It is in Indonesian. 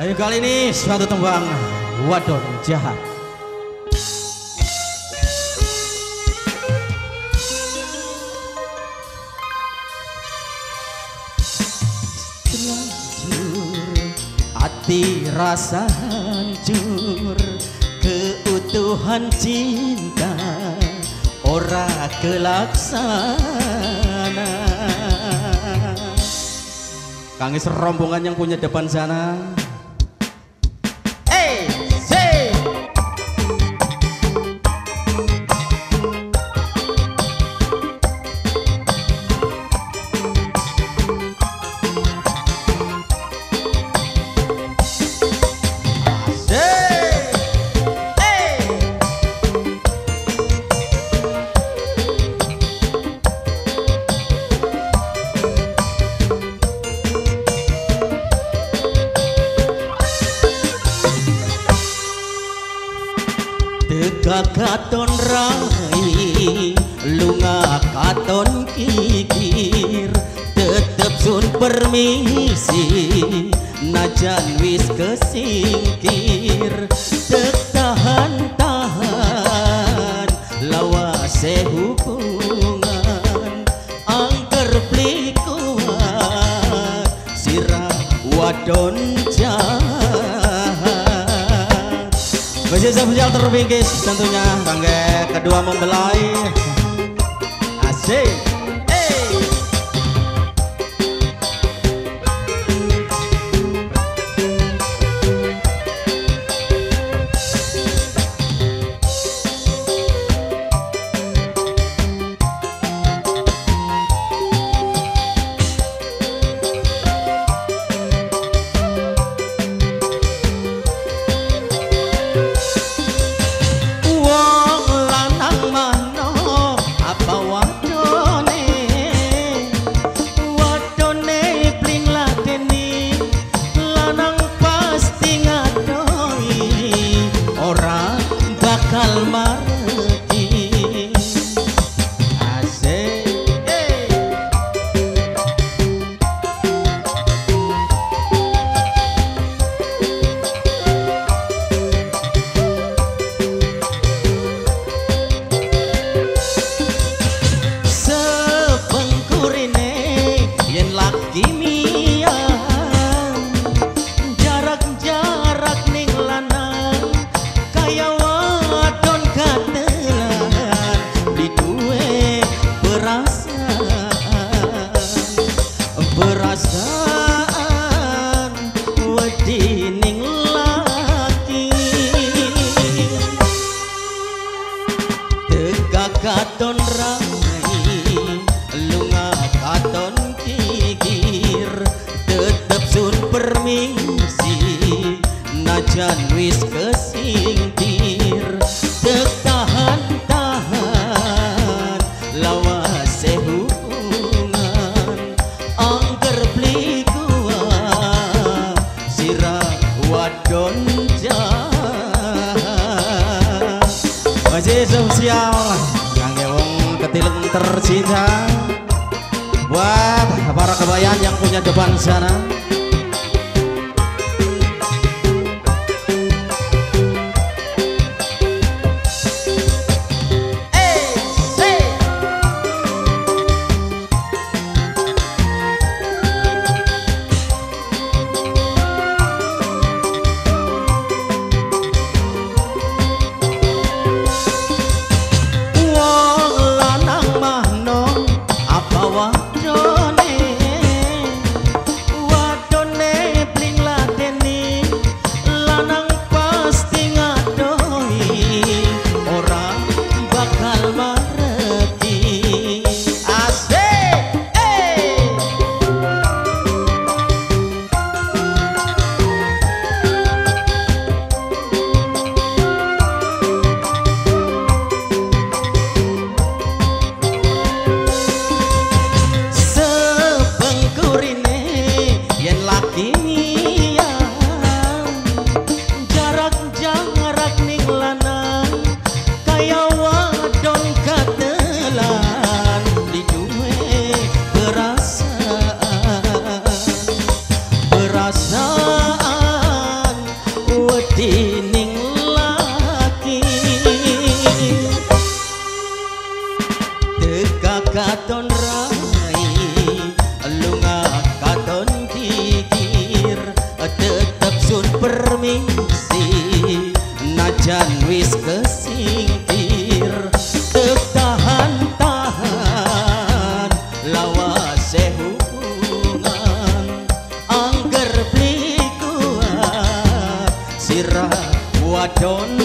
Ayo kali ini suatu tembang wadon jahat. Terlanjur hati rasa hancur keutuhan cinta ora kelaksana Kangis rombongan yang punya depan sana Teka katon rai Lunga katon kikir. Tetep sun permisi Najan wis kesingkir. Tek tahan-tahan Lawase hubungan. Angker plikuan Sirah wadon terbingkis tentunya Kangge kedua mempelai Asik wadone? Wadone pling ladeni lanang pasti ngadoi. Ora bakal mareti Najan wis kesingkir. Tek tahan-tahan Lawase hubungan Angker plikua Sirah wadon jahat masih sosial yang wong ketileng tercinta. Buat para kebayan yang punya depan sana katon rai lunga katon tikir tetep sun permisi najan wis kesingkir. Tahan tahan lawas hubungan angger beli kuat sirah wadon